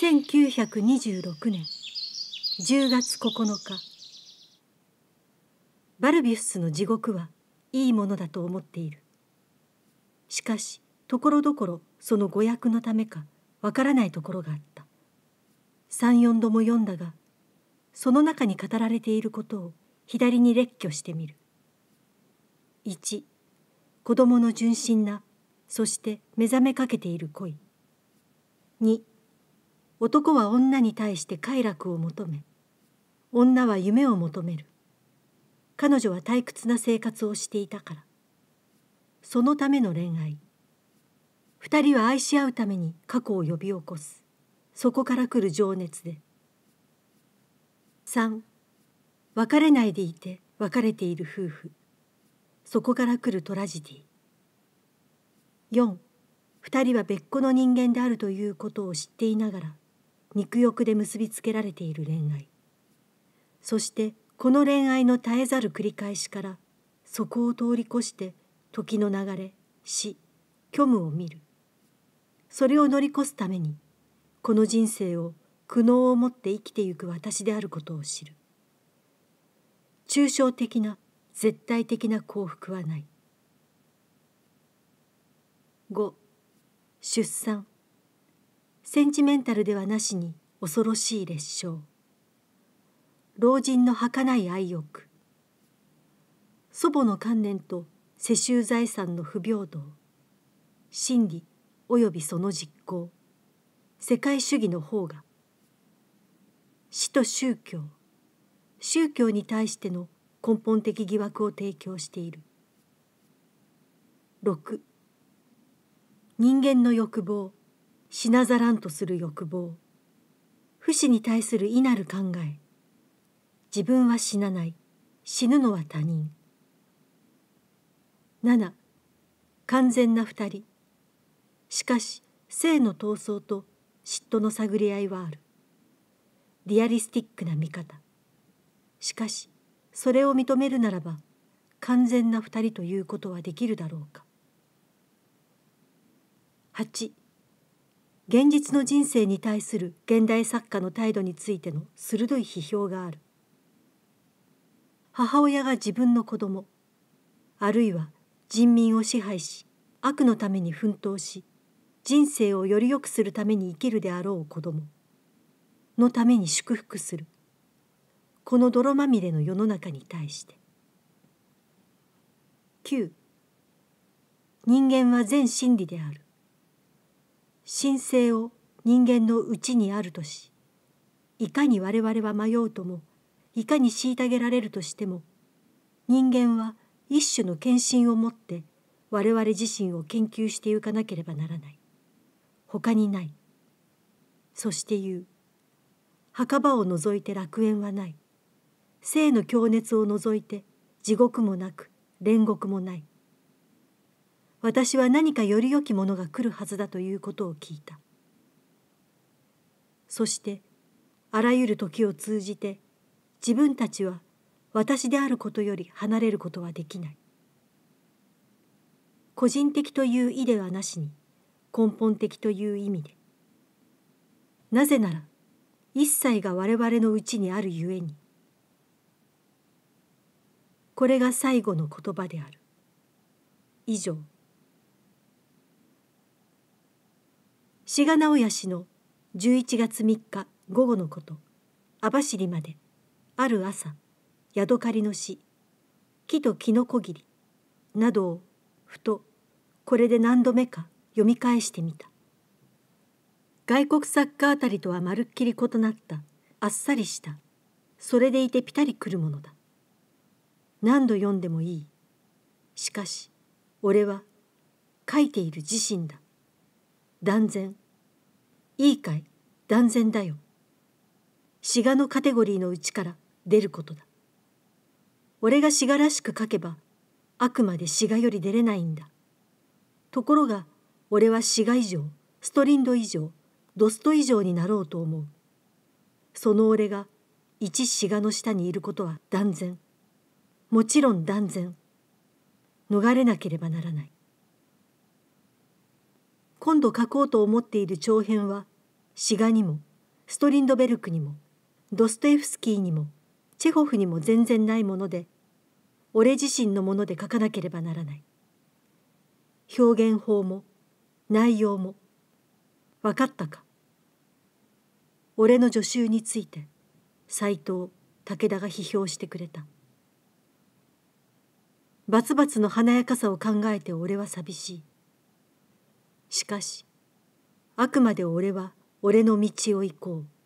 1926年10月9日。バルビュスの地獄はいいものだと思っている。しかしところどころその誤訳のためかわからないところがあった。34度も読んだがその中に語られていることを左に列挙してみる。1子供の純真なそして目覚めかけている恋。2男は女に対して快楽を求め女は夢を求める。彼女は退屈な生活をしていたから。そのための恋愛。二人は愛し合うために過去を呼び起こす。そこから来る情熱で。3別れないでいて別れている夫婦。そこから来るトラジディ。4二人は別個の人間であるということを知っていながら肉欲で結びつけられている恋愛。そしてこの恋愛の絶えざる繰り返しからそこを通り越して時の流れ死虚無を見る。それを乗り越すためにこの人生を苦悩を持って生きてゆく私であることを知る。抽象的な絶対的な幸福はない。5出産。センチメンタルではなしに恐ろしい列傷老人の儚い愛欲。祖母の観念と世襲財産の不平等。真理及びその実行。世界主義の方が。死と宗教。宗教に対しての根本的疑惑を提供している。6人間の欲望。死なざらんとする欲望。不死に対する異なる考え。自分は死なない。死ぬのは他人。7完全な二人。しかし性の闘争と嫉妬の探り合いはある。リアリスティックな見方。しかしそれを認めるならば完全な二人ということはできるだろうか。8現実の人生に対する現代作家の態度についての鋭い批評がある。母親が自分の子供あるいは人民を支配し悪のために奮闘し人生をより良くするために生きるであろう子供のために祝福する。この泥まみれの世の中に対して。9人間は全真理である。神聖を人間のうちにあるとしいかに我々は迷うともいかに虐げられるとしても人間は一種の献身を持って我々自身を研究してゆかなければならない。他にない。そして言う。墓場を除いて楽園はない。生の強熱を除いて地獄もなく煉獄もない。私は何かより良きものが来るはずだということを聞いた。そしてあらゆる時を通じて自分たちは私であることより離れることはできない。個人的という意ではなしに根本的という意味で。なぜなら一切が我々のうちにあるゆえにこれが最後の言葉である。以上。志賀直哉氏の11月3日午後のこと。網走まで。ある朝ヤドカリの死。木とキノコ切り。などをふとこれで何度目か読み返してみた。外国作家あたりとはまるっきり異なった。あっさりした。それでいてぴたりくるものだ。何度読んでもいい。しかし俺は書いている自身だ。断然。いいかい？断然だよ。詩画のカテゴリーのうちから出ることだ。俺が詩画らしく書けばあくまで詩画より出れないんだ。ところが俺は詩画以上ストリンド以上ドスト以上になろうと思う。その俺が一詩画の下にいることは断然。もちろん断然。逃れなければならない。今度書こうと思っている長編は詩画にもストリンドベルクにもドストエフスキーにもチェホフにも全然ないもので俺自身のもので書かなければならない。表現法も内容も分かったか。俺の助手について斎藤武田が批評してくれた。バツバツの華やかさを考えて俺は寂しい。しかしあくまで俺は俺の道を行こう。